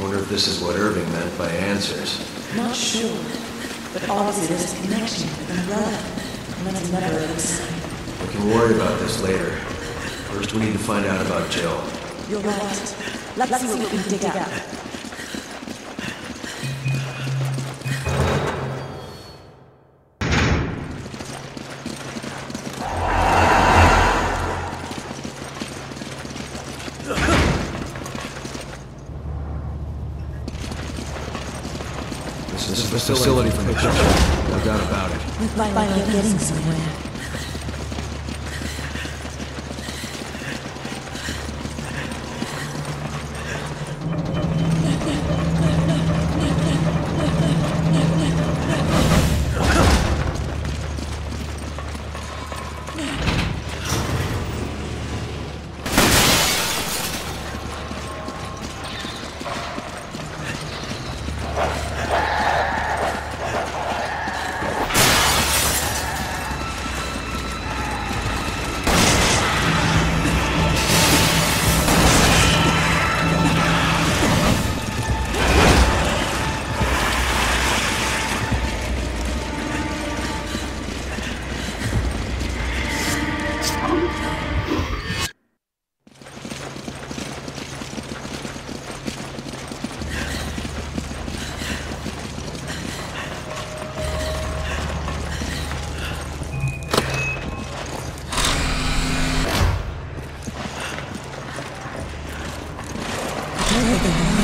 I wonder if this is what Irving meant by answers. Not sure, but obviously there's a connection with Umbrella. And that's never a. We can worry about this later. First, we need to find out about Jill. You're right. Let's see what we can dig out. This is the facility from the picture. No doubt about it. We're finally getting somewhere. Roger!